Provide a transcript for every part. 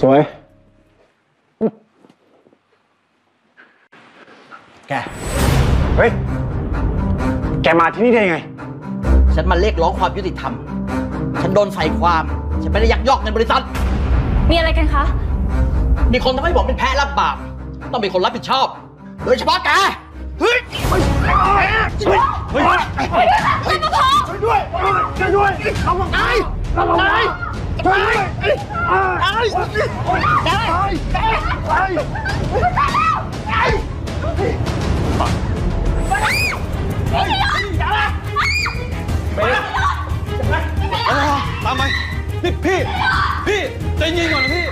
สวย แก เฮ้ย แกมาที่นี่ได้ยังไง ฉันมาเรียกร้องความยุติธรรม ฉันโดนใส่ความ ฉันไม่ได้ยักยอกเงินบริษัท มีอะไรกันคะ มีคนทำให้ผมเป็นแพ้รับบาป ต้องเป็นคนรับผิดชอบ โดยเฉพาะแก เฮ้ย เฮ้ย เฮ้ย เฮ้ยช่วยด้วย ช่วยด้วยระวังตายระวังตายตายตายตายตาย ตามไปพี่พี่พี่ใจเย็นก่อนนะพี่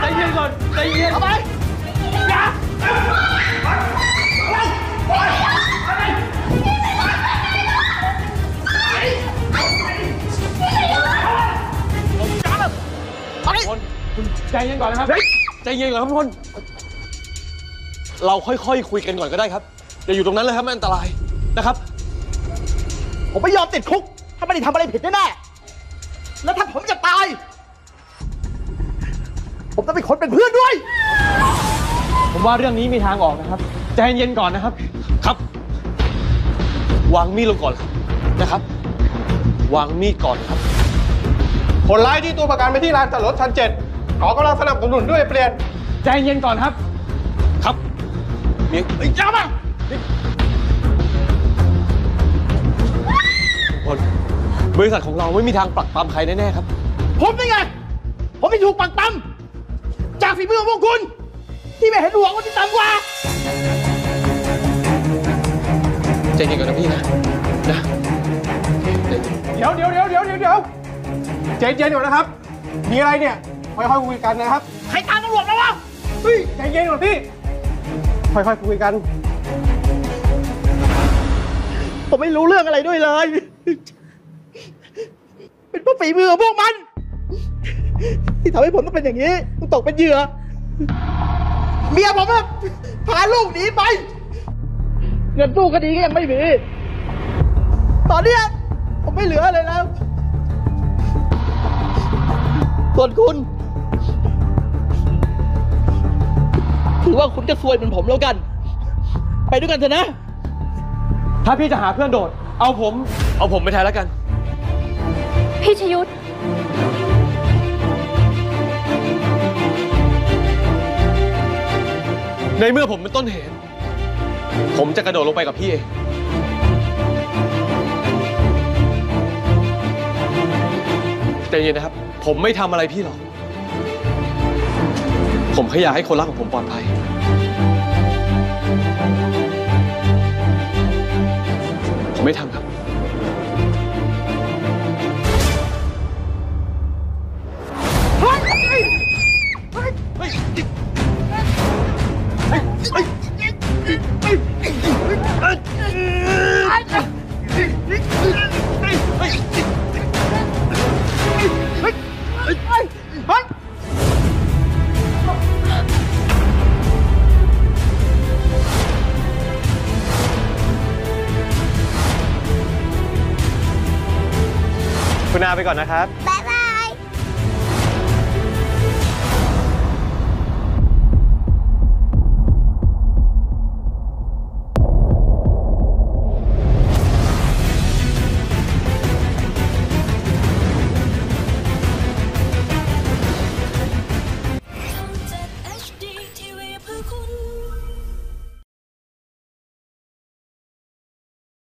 ใจเย็นก่อนใจเย็นเอาไปพ เย็นก่อนนะครับใจเย็นก่อนครับพลเราค่อยๆคุยกันก่อนก็ได้ครับอย่าอยู่ตรงนั้นเลยครับมันอันตรายนะครับ ผมไม่ยอมติดคุก ถ้าไม่ได้ทำอะไรผิดแน่ๆแล้วถ้าผมจะตาย ผมต้องเป็นคนเป็นเพื่อนด้วย ผมว่าเรื่องนี้มีทางออกนะครับใจเย็นก่อนนะครับ ครับ วางมีดลงก่อนครับนะครับ วางมีดก่อนครับ คนร้ายที่ตัวประกันไปที่ลานจอดรถชั้นเจ็ด ขอกำลังสนับสนุนด้วยเปลี่ยน ใจเย็นก่อนครับ ครับเมียเอ้ยจ้ามาพลบริษัทของเราไม่มีทางปรักปรำใครแน่ๆครับ ผมนี่ไง ผมไม่ถูกปักปั๊มจากฝีมือของพวกคุณ ที่ไม่เห็นหัวคนที่ต่ำกว่า ใจเย็นก่อนนะพี่นะ นะใจเย็นเดี๋ยวเดี๋ยวเดี๋ยวเดี๋ยวเดี๋ยวเดี๋ยวใจเย็นก่อนนะครับ มีอะไรเนี่ย ค่อยๆคุยกันนะครับ ใครตามตำรวจมาวะเฮ้ยใจเย็นก่อนพี่ ค่อยๆคุยกัน ผมไม่รู้เรื่องอะไรด้วยเลย เป็นเพราะฝีมือของพวกมัน ที่ทำให้ผมต้องเป็นอย่างนี้ต้องตกเป็นเหยื่อ เมียผมอะพาลูกหนีไป เงินสู้คดีก็ยังไม่มี ตอนเนี้ยผมไม่เหลืออะไรแล้ว ส่วนคุณ ถือว่าคุณก็ซวยเหมือนผมแล้วกัน ไปด้วยกันเถอะนะ ถ้าพี่จะหาเพื่อนโดด เอาผม เอาผมไปแทนแล้วกัน พี่ชยุทธในเมื่อผมเป็นต้นเหตุ ผมจะกระโดดลงไปกับพี่เองใจเย็นนะครับ ผมไม่ทำอะไรพี่หรอก ผมแค่อยากให้คนรักของผมปลอดภัย ผมไม่ทำครับ คุณอาไปก่อนนะครับ บ๊ายบาย